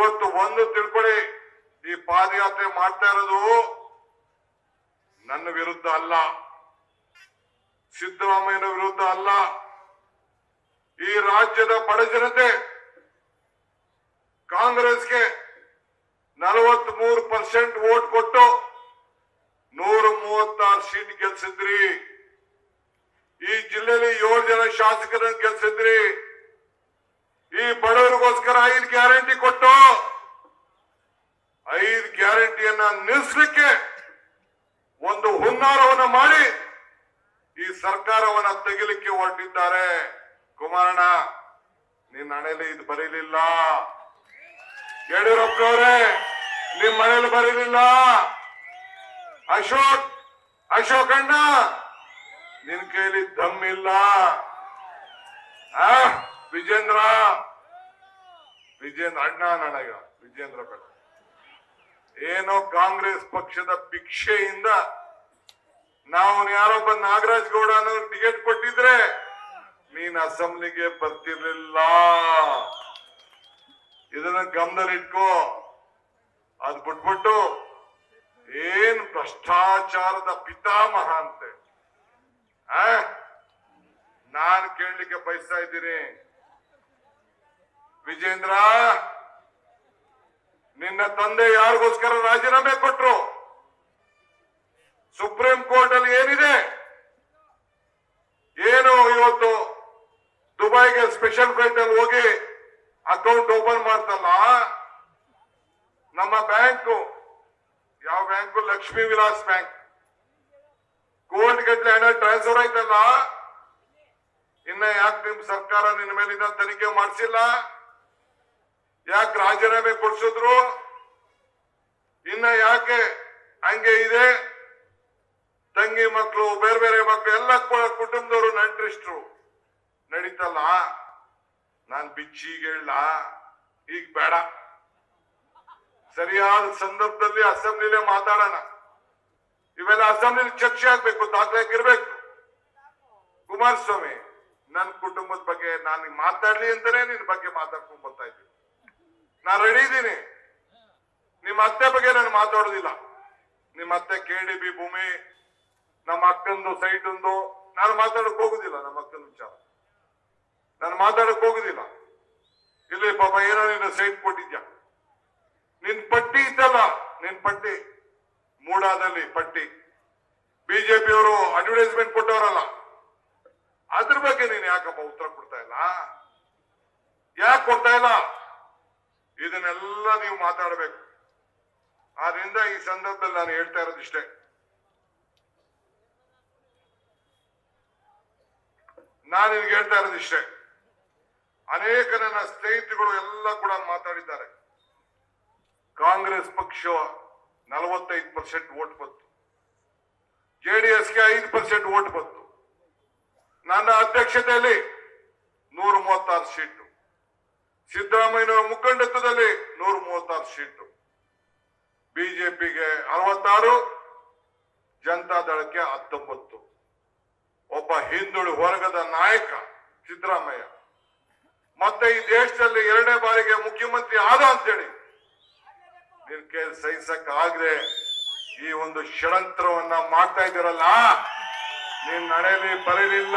ಇವತ್ತು ಒಂದು ತಿಳ್ಕೊಳ್ಳಿ ಈ ಪಾದಯಾತ್ರೆ ಮಾಡ್ತಾ ಇರೋದು ನನ್ನ ವಿರುದ್ಧ ಅಲ್ಲ. ಸಿದ್ದರಾಮಯ್ಯನ ವಿರುದ್ಧ ಅಲ್ಲ. ಈ ರಾಜ್ಯದ ಬಡ ಜನತೆ ಕಾಂಗ್ರೆಸ್ಗೆ ನಲವತ್ ಮೂರು ಪರ್ಸೆಂಟ್ ವೋಟ್ ಕೊಟ್ಟು ನೂರ ಮೂವತ್ತಾರು ಸೀಟ್ ಗೆಲ್ಸಿದ್ರಿ. ಈ ಜಿಲ್ಲೆಯಲ್ಲಿ ಏಳು ಜನ ಶಾಸಕರನ್ನು ಗೆಲ್ಸಿದ್ರಿ ಈ ಬಡವರಿಗೋಸ್ಕರ ಐದು ಗ್ಯಾರಂಟಿ ಕೊಟ್ಟು ಐದು ಗ್ಯಾರಂಟಿಯನ್ನ ನಿಲ್ಲಿಸಲಿಕ್ಕೆ ಒಂದು ಹುನ್ನಾರವನ್ನು ಮಾಡಿ ಈ ಸರ್ಕಾರವನ್ನ ತೆಗಿಲಿಕ್ಕೆ ಹೊರಟಿದ್ದಾರೆ. ಕುಮಾರಣ್ಣ, ನಿನ್ನ ಹಣೆಯಲ್ಲಿ ಇದು ಬರೀಲಿಲ್ಲ. ಯಡಿಯೂರಪ್ಪನವರೇ ನಿಮ್ಮ ಮನೇಲಿ ಬರೀಲಿಲ್ಲ. ಅಶೋಕ್ ಅಶೋಕ್ ಅಣ್ಣ ನಿನ್ ಕೈಲಿ ದಮ್ ಇಲ್ಲ. ವಿಜೇಂದ್ರ ವಿಜೇಂದ್ರ ಅಣ್ಣ ನನಗ, ವಿಜೇಂದ್ರ ಏನೋ ಕಾಂಗ್ರೆಸ್ ಪಕ್ಷದ ಭಿಕ್ಷೆಯಿಂದ ನಾವು ಯಾರೊಬ್ಬ ನಾಗರಾಜ್ ಗೌಡ ಅನ್ನೋ ಟಿಕೆಟ್ ಕೊಟ್ಟಿದ್ರೆ ನೀನ್ ಅಸೆಂಬ್ಲಿಗೆ ಬರ್ತಿರ್ಲಿಲ್ಲ. ಇದನ್ನ ಗಮನದಲ್ಲಿಟ್ಕೋ ಅದ್ ಬಿಟ್ಬಿಟ್ಟು ಏನ್ ಭ್ರಷ್ಟಾಚಾರದ ಪಿತಾಮಹ ಅಂತೆ. ನಾನ್ ಕೇಳಲಿಕ್ಕೆ ಬಯಸ್ತಾ ಇದ್ದೀನಿ. ವಿಜೇಂದ್ರ ನಿನ್ನ ತಂದೆ ಯಾರಿಗೋಸ್ಕರ ರಾಜೀನಾಮೆ ಕೊಟ್ರು? ಸುಪ್ರೀಂ ಕೋರ್ಟ್ ಅಲ್ಲಿ ಏನಿದೆ? ಏನು ಇವತ್ತು ದುಬೈಗೆ ಸ್ಪೆಷಲ್ ಫ್ಲೈಟ್ ಅಲ್ಲಿ ಹೋಗಿ ಅಕೌಂಟ್ ಓಪನ್ ಮಾಡ್ತಲ್ಲ? ನಮ್ಮ ಬ್ಯಾಂಕು, ಯಾವ ಬ್ಯಾಂಕು? ಲಕ್ಷ್ಮೀ ವಿಲಾಸ್ ಬ್ಯಾಂಕ್. ಕೋರ್ಟ್ ಗಟ್ಟಲೆ ಹಣ ಟ್ರಾನ್ಸ್ಫರ್ ಆಯ್ತಲ್ಲ? ಇನ್ನ ಯಾಕೆ ನಿಮ್ ಸರ್ಕಾರ ನಿನ್ನ ಮೇಲಿಂದ ತನಿಖೆ ಮಾಡಿಸಿಲ್ಲ? ಯಾಕೆ ರಾಜೀನಾಮೆ ಕೊಡ್ಸಿದ್ರು? ಇನ್ನ ಯಾಕೆ ಹಂಗೆ ಇದೆ? ತಂಗಿ ಮಕ್ಕಳು ಬೇರೆ ಬೇರೆ ಮಕ್ಕಳು ಎಲ್ಲ ಕುಟುಂಬದವರು ನಂಟ್ರಿಸ್ಟ್ರು. ನಡೀತಲ್ಲ? ನಾನ್ ಬಿಚ್ಚಿಗೆ ಹೇಳ ಈಗ ಬೇಡ. ಸರಿಯಾದ ಸಂದರ್ಭದಲ್ಲಿ ಅಸೆಂಬ್ಲಿಲೇ ಮಾತಾಡೋಣ. ಇವೆಲ್ಲ ಅಸೆಂಬ್ಲಿ ಚರ್ಚೆ ಆಗ್ಬೇಕು ದಾಖಲೆ ಇರ್ಬೇಕು. ಕುಮಾರಸ್ವಾಮಿ ನನ್ನ ಕುಟುಂಬದ ಬಗ್ಗೆ ನಾನು ಮಾತಾಡ್ಲಿ ಅಂತಾನೆ ನಿನ್ ಬಗ್ಗೆ ಮಾತಾಡ್ಕೊಂಡ್ ಬರ್ತಾ ಇದ್ದೀನಿ. ನಾನು ರೆಡಿ ಇದ್ದೀನಿ. ನಿಮ್ಮ ಅತ್ತೆ ಬಗ್ಗೆ ನಾನು ಮಾತಾಡೋದಿಲ್ಲ. ನಿಮ್ಮ ಅತ್ತೆ ಕೆ ಡಿ ಬಿ ಭೂಮಿ, ನಮ್ಮ ಅಕ್ಕಂದು ಸೈಟ್ ಒಂದು. ನಾನು ಮಾತಾಡಕ್ ಹೋಗುದಿಲ್ಲ ನಮ್ಮ ಅಕ್ಕನ ವಿಚಾರ. ನಾನು ಮಾತಾಡಕ್ ಹೋಗುದಿಲ್ಲ. ಇಲ್ಲಿ ಪಾಪ ಏನೋ ನಿನ್ನ ಸೈಟ್ ಕೊಟ್ಟಿದ್ಯಾ? ನಿನ್ ಪಟ್ಟಿ ಇದ್ದಲ್ಲ ನಿನ್ ಪಟ್ಟಿ. ಮೂಡಾದಲ್ಲಿ ಪಟ್ಟಿ. ಬಿಜೆಪಿಯವರು ಅಡ್ವರ್ಟೈಸ್ಮೆಂಟ್ ಕೊಟ್ಟವರಲ್ಲ. ಅದ್ರ ಬಗ್ಗೆ ನೀನ್ ಯಾಕಪ್ಪ ಉತ್ತರ ಕೊಡ್ತಾ ಇಲ್ಲ? ಯಾಕೆ ಕೊಡ್ತಾ ಇಲ್ಲ? ಇದನ್ನೆಲ್ಲ ನೀವು ಮಾತಾಡಬೇಕು. ಆದ್ರಿಂದ ಈ ಸಂದರ್ಭದಲ್ಲಿ ನಾನು ಹೇಳ್ತಾ ಇರೋದಿಷ್ಟೇ ನಾನು ನಿನ್ಗೆ ಹೇಳ್ತಾ ಇರೋದಿಷ್ಟೇ ಅನೇಕ ನನ್ನ ಸ್ನೇಹಿತರುಗಳು ಎಲ್ಲ ಕೂಡ ಮಾತಾಡಿದ್ದಾರೆ. ಕಾಂಗ್ರೆಸ್ ಪಕ್ಷ ನಲವತ್ತೈದು ಪರ್ಸೆಂಟ್ ಓಟ್ ಬಂತು. ಜೆಡಿಎಸ್ಗೆ ಐದು ಪರ್ಸೆಂಟ್ ಓಟ್ ಬಂತು. ನನ್ನ ಅಧ್ಯಕ್ಷತೆಯಲ್ಲಿ ನೂರ ಮೂವತ್ತಾರು ಸೀಟು. ಸಿದ್ದರಾಮಯ್ಯನವರ ಮುಖಂಡತ್ವದಲ್ಲಿ ನೂರ ಮೂವತ್ತಾರು ಸೀಟು. ಬಿಜೆಪಿಗೆ ಅರವತ್ತಾರು ಜನತಾದಳಕ್ಕೆ ಹತ್ತೊಂಬತ್ತು. ಒಬ್ಬ ಹಿಂದುಳಿ ವರ್ಗದ ನಾಯಕ ಸಿದ್ದರಾಮಯ್ಯ. ಮತ್ತೆ ಈ ದೇಶದಲ್ಲಿ ಎರಡನೇ ಬಾರಿಗೆ ಮುಖ್ಯಮಂತ್ರಿ ಆದ ಅಂತೇಳಿ ನಿನ್ ಕೇಳಿ ಸಹಿಸಕ್ ಆಗ್ರೆ ಈ ಒಂದು ಷಡಂತ್ರವನ್ನ ಮಾಡ್ತಾ ಇದ್ದೀರಲ್ಲ? ನೀನ್ ನಡೆಯಲಿ ಬರಲಿಲ್ಲ.